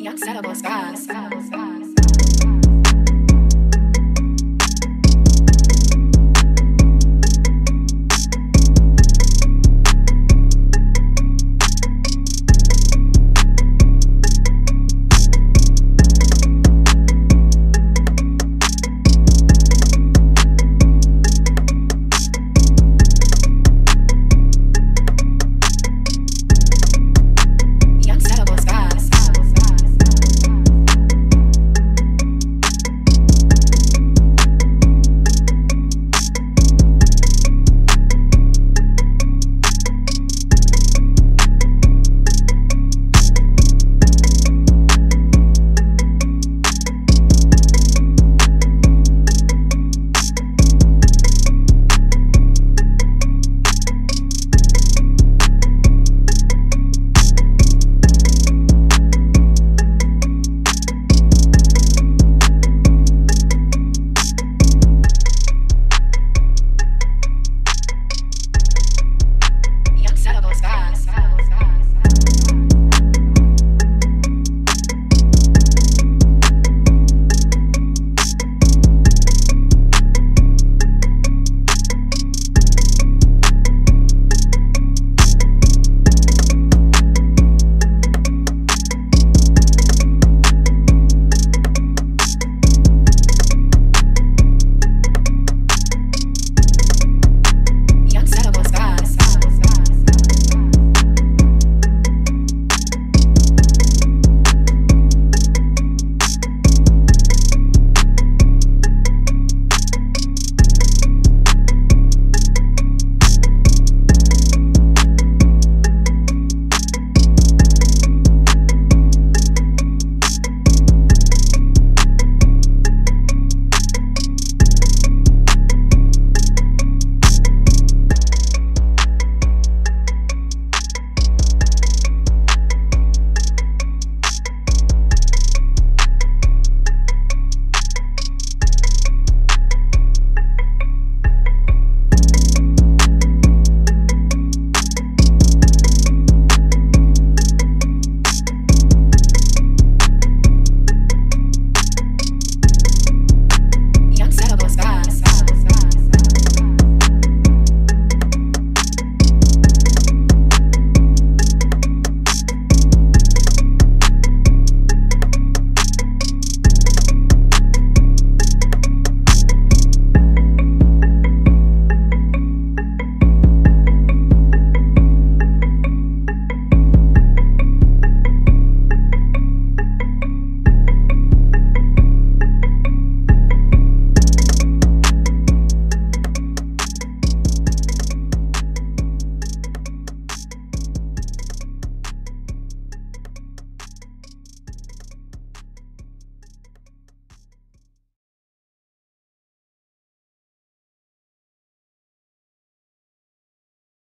the unsettable skies.